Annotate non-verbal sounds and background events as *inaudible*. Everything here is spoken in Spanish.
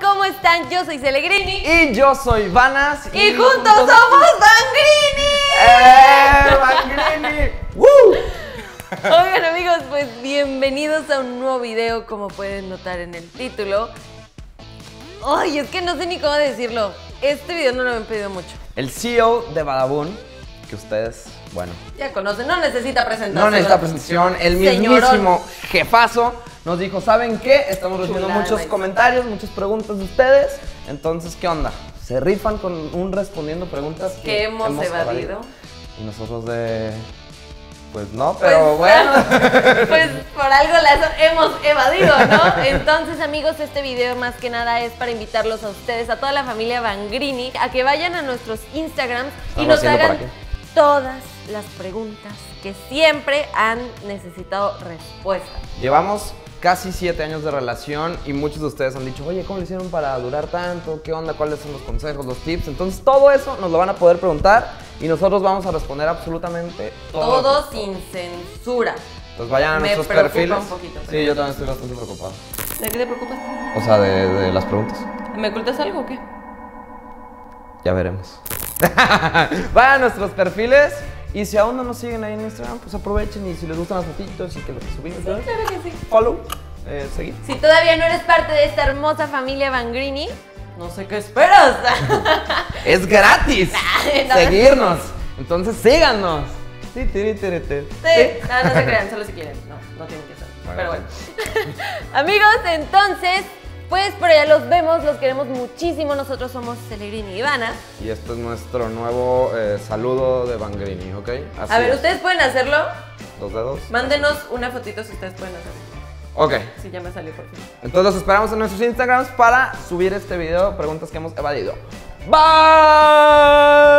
¿cómo están? Yo soy Celegrini. Y yo soy Vanas. Y, juntos somos Bangrini. ¡Eh! ¡Bangrini! *laughs* ¡Woo! Oigan amigos, pues bienvenidos a un nuevo video, como pueden notar en el título. Ay, es que no sé ni cómo decirlo. Este video no lo han pedido mucho. El CEO de Badabun, que ustedes, bueno, Ya conocen, no necesita presentación. no necesita presentación, el Señorón. mismísimo jefazo nos dijo, ¿saben qué? Estamos recibiendo Chulada, muchos comentarios, muchas preguntas de ustedes. Entonces, ¿qué onda? ¿Se rifan con un respondiendo preguntas Que hemos evadido. Y nosotros de... Pues no, pero Pues, bueno. *laughs* Pues por algo las hemos evadido, ¿no? Entonces, amigos, este video más que nada es para invitarlos a ustedes, a toda la familia Bangrini, a que vayan a nuestros Instagrams y nos hagan todas las preguntas que siempre han necesitado respuesta. Llevamos casi siete años de relación y muchos de ustedes han dicho, oye, ¿cómo le hicieron para durar tanto? ¿Qué onda? ¿Cuáles son los consejos, los tips? Entonces todo eso nos lo van a poder preguntar y nosotros vamos a responder absolutamente todo. Todo sin censura. Entonces vayan a Me nuestros preocupa perfiles. un poquito, pero- Sí, yo también estoy bastante preocupado. ¿De qué te preocupas? O sea, de, de las preguntas. ¿Me ocultas algo o qué? Ya veremos. *laughs* vayan a nuestros perfiles y si aún no nos siguen ahí en Instagram, pues aprovechen y si les gustan las fotitos y que lo que subimos, ¿sabes? Claro que sí. follow, eh, seguir. Si todavía no eres parte de esta hermosa familia Bangrini, no sé qué esperas. *laughs* Es gratis no. seguirnos. Entonces síganos. Ti, tiri, tiri, ti. Sí, no, no se crean, solo si quieren. No, no tienen que ser. Pero bueno. *laughs* Amigos, entonces, pues por allá los vemos, los queremos muchísimo. Nosotros somos Celegrini y Ivana. Y este es nuestro nuevo eh, saludo de Bangrini, ¿ok? Así A ver, es. ¿ustedes pueden hacerlo? Dos dedos. Mándenos una fotito si ustedes pueden hacerlo. Ok. Sí, ya me salió por fin. Entonces los esperamos en nuestros Instagrams para subir este video, preguntas que hemos evadido. Bye.